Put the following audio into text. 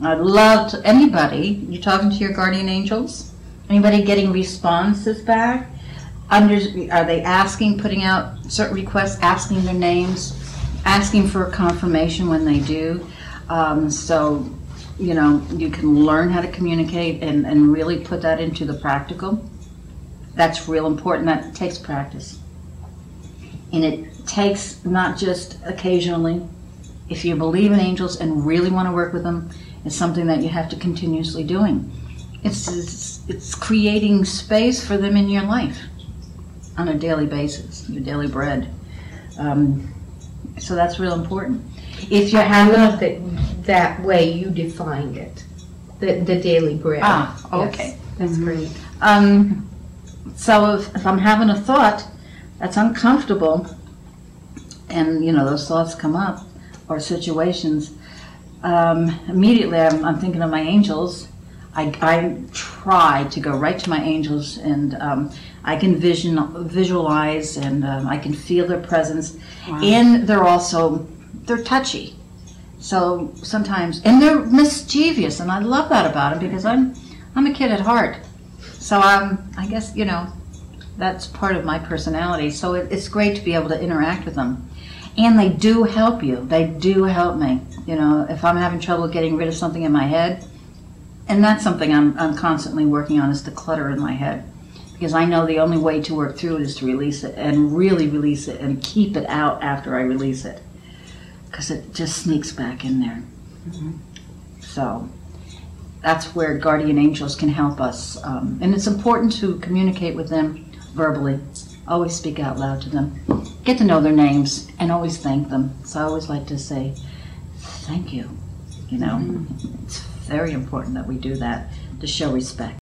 I'd love to, anybody, you talking to your guardian angels? Anybody getting responses back? Under, are they asking, putting out certain requests, asking their names, asking for confirmation when they do? Um, so, you know, you can learn how to communicate and, and really put that into the practical. That's real important. That takes practice. And it takes not just occasionally. If you believe in angels and really want to work with them, it's something that you have to continuously doing. It's, it's, it's creating space for them in your life on a daily basis, your daily bread. Um, so that's real important. If you I have love that, that way you defined it, the, the daily bread. Ah, Yes, okay. That's great. Um, so if, if I'm having a thought that's uncomfortable, and you know those thoughts come up or situations, um, immediately I'm, I'm thinking of my angels. I, I try to go right to my angels, and um, I can vision visualize, and um, I can feel their presence. And they're also they're touchy. So sometimes, and they're mischievous, and I love that about them because I'm I'm a kid at heart. So um, I guess you know that's part of my personality. So it, it's great to be able to interact with them, and they do help you. They do help me. You know, if I'm having trouble getting rid of something in my head, and that's something I'm I'm constantly working on is the clutter in my head, because I know the only way to work through it is to release it and really release it and keep it out after I release it, because it just sneaks back in there. So that's where guardian angels can help us. Um, and it's important to communicate with them verbally. Always speak out loud to them. Get to know their names and always thank them. So I always like to say, thank you. You know, mm-hmm. it's very important that we do that to show respect.